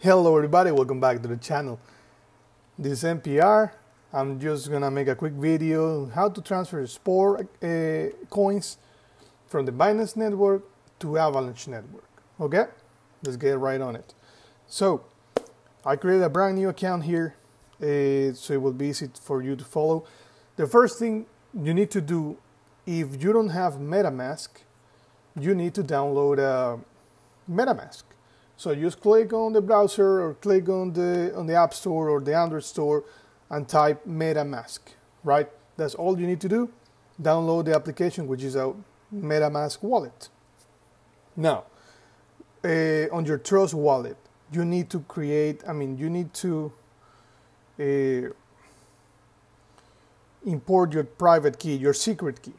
Hello everybody, welcome back to the channel. This is NPR. I'm just gonna make a quick video how to transfer Spore uh, coins from the Binance network to Avalanche network. Okay, let's get right on it. So, I created a brand new account here, uh, so it will be easy for you to follow. The first thing you need to do, if you don't have MetaMask, you need to download a MetaMask. So just click on the browser or click on the on the App Store or the Android Store and type MetaMask, right? That's all you need to do. Download the application, which is a MetaMask wallet. Now, uh, on your Trust wallet, you need to create, I mean, you need to uh, import your private key, your secret key.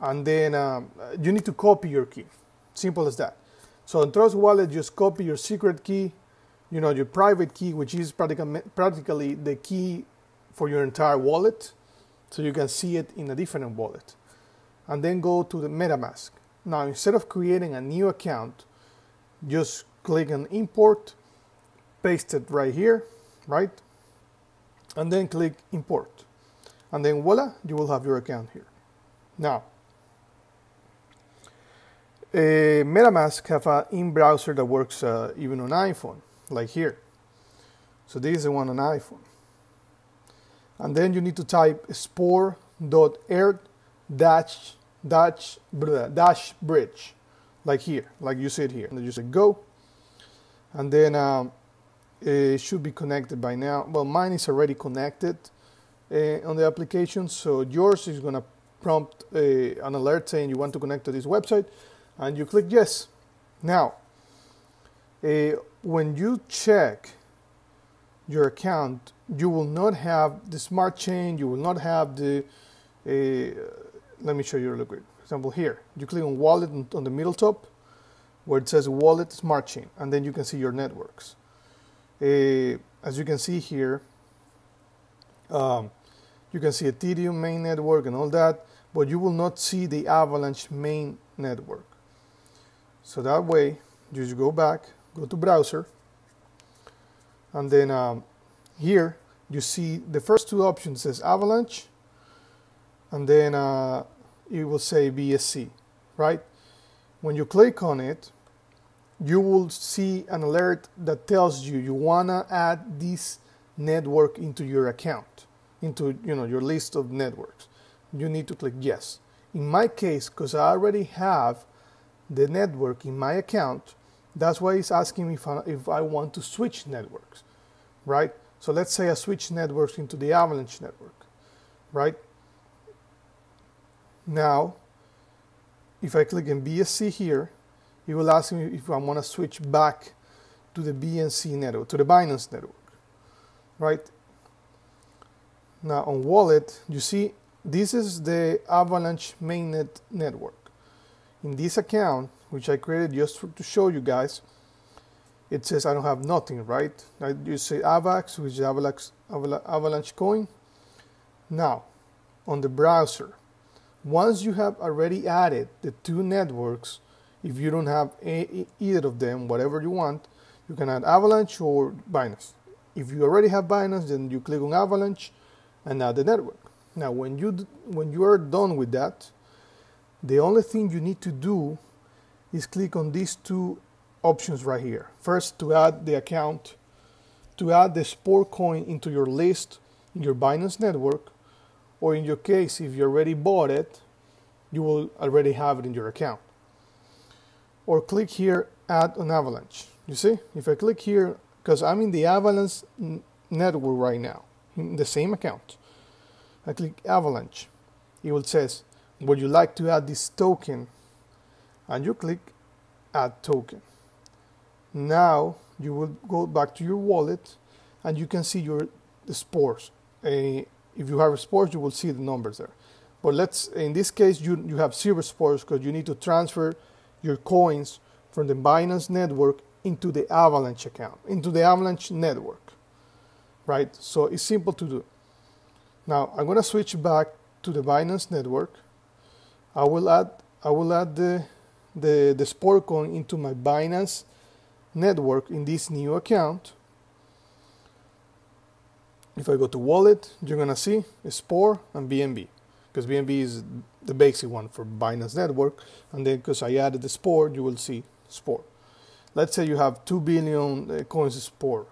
And then um, you need to copy your key. Simple as that. So in Trust Wallet, just copy your secret key, you know, your private key, which is practically the key for your entire wallet. So you can see it in a different wallet. And then go to the MetaMask. Now, instead of creating a new account, just click on import, paste it right here, right? And then click import. And then voila, you will have your account here. Now, uh, MetaMask have an in-browser that works uh, even on iPhone, like here. So this is the one on iPhone. And then you need to type spore.earth dash dash dash bridge, like here, like you see it here. And then you say go, and then um, it should be connected by now. Well, mine is already connected uh, on the application, so yours is gonna prompt uh, an alert saying you want to connect to this website and you click yes. Now, uh, when you check your account, you will not have the smart chain, you will not have the, uh, let me show you real quick. For example, here, you click on wallet on the middle top where it says wallet smart chain, and then you can see your networks. Uh, as you can see here, um, you can see Ethereum main network and all that, but you will not see the Avalanche main network. So that way, you just go back, go to browser, and then um, here you see the first two options says Avalanche, and then uh, it will say BSC, right? When you click on it, you will see an alert that tells you you wanna add this network into your account, into you know your list of networks. You need to click yes. In my case, because I already have the network in my account, that's why it's asking me if I, if I want to switch networks, right? So let's say I switch networks into the Avalanche network, right? Now, if I click in BSC here, it will ask me if I want to switch back to the BNC network, to the Binance network, right? Now on wallet, you see this is the Avalanche mainnet network in this account, which I created just for, to show you guys, it says I don't have nothing, right? I just say AVAX, which is Avalanche, Avalanche coin. Now, on the browser, once you have already added the two networks, if you don't have a, either of them, whatever you want, you can add Avalanche or Binance. If you already have Binance, then you click on Avalanche and add the network. Now, when you when you are done with that, the only thing you need to do is click on these two options right here. First, to add the account, to add the Spore coin into your list in your Binance network, or in your case, if you already bought it, you will already have it in your account. Or click here, add an Avalanche. You see, if I click here, because I'm in the Avalanche network right now, in the same account, I click Avalanche, it will says would you like to add this token? And you click add token. Now you will go back to your wallet and you can see your the spores uh, if you have spores you will see the numbers there. But let's in this case you you have zero spores because you need to transfer your coins from the Binance network into the Avalanche account into the Avalanche network right? So it's simple to do. Now I'm going to switch back to the Binance network I will add I will add the the the Spore coin into my Binance network in this new account, if I go to wallet, you're gonna see Spore and BNB because BNB is the basic one for Binance Network, and then because I added the Spore, you will see Spore. Let's say you have two billion uh, coins Spore,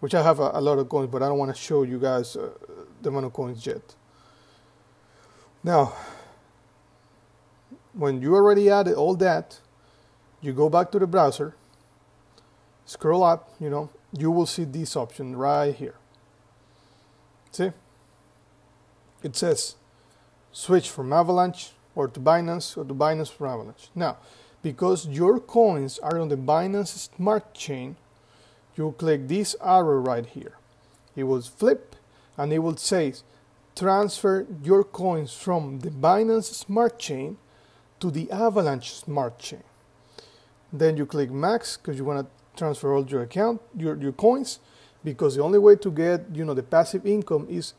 which I have a, a, lot of coins, but I don't want to show you guys uh, the amount of coins yet. Now, when you already added all that, you go back to the browser, scroll up, you know, you will see this option right here. See? It says switch from Avalanche or to Binance or to Binance from Avalanche. Now, because your coins are on the Binance Smart Chain, you click this arrow right here. It will flip and it will say transfer your coins from the Binance Smart Chain to the Avalanche Smart Chain. Then you click max because you want to transfer all your account, your, your coins, because the only way to get you know the passive income is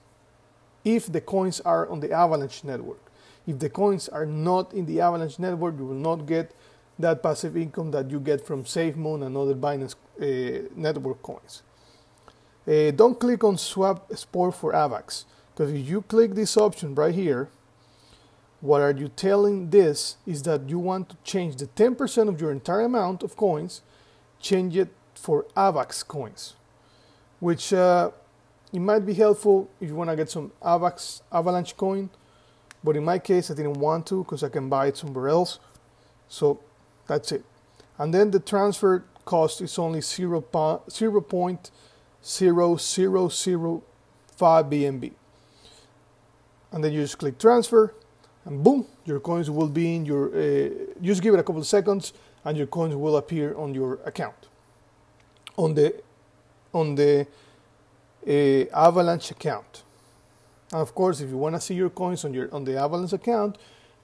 if the coins are on the Avalanche network. If the coins are not in the Avalanche network, you will not get that passive income that you get from SafeMoon and other Binance uh, network coins. Uh, don't click on swap Spore for AVAX because if you click this option right here, what are you telling this is that you want to change the 10% of your entire amount of coins, change it for AVAX coins, which uh, it might be helpful if you want to get some AVAX Avalanche coin, but in my case I didn't want to because I can buy it somewhere else. So that's it. And then the transfer cost is only 0, 0.0005 BNB. And then you just click transfer and boom, your coins will be in your, uh, just give it a couple of seconds and your coins will appear on your account. On the, on the a Avalanche account. And of course, if you want to see your coins on your on the Avalanche account,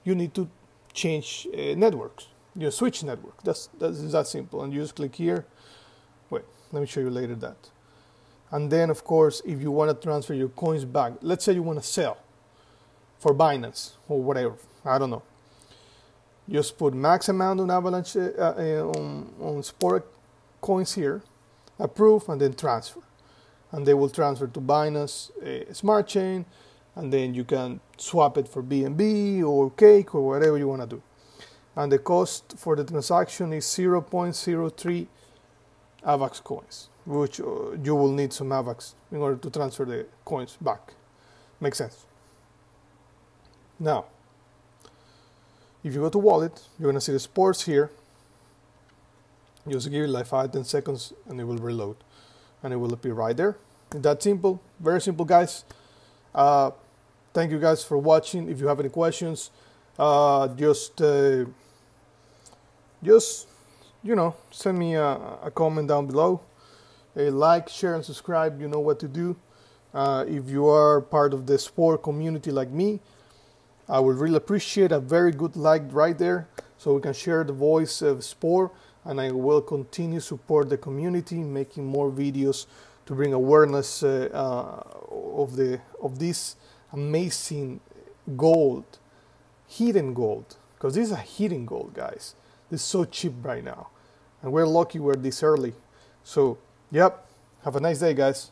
you need to change uh, networks. You switch network. That's that's that simple. And you just click here. Wait, let me show you later that. And then, of course, if you want to transfer your coins back, let's say you want to sell for Binance or whatever, I don't know. Just put max amount on Avalanche uh, uh, on, on Spore coins here, approve, and then transfer and they will transfer to Binance uh, Smart Chain, and then you can swap it for BNB or Cake or whatever you want to do. And the cost for the transaction is 0.03 AVAX coins, which uh, you will need some AVAX in order to transfer the coins back. Makes sense. Now, if you go to wallet, you're gonna see the spores here. Just give it like 5 10 seconds and it will reload and it will appear right there. That simple, very simple, guys. Uh, thank you guys for watching. If you have any questions, uh, just uh, just you know send me a, a, comment down below. A like, share, and subscribe. You know what to do. Uh, if you are part of the Spore community like me, I would really appreciate a very good like right there, so we can share the voice of Spore and I will continue support the community, making more videos to bring awareness uh, uh, of the of this amazing gold, hidden gold, because this is a hidden gold, guys. This is so cheap right now, and we're lucky we're this early. So, yep. Have a nice day, guys.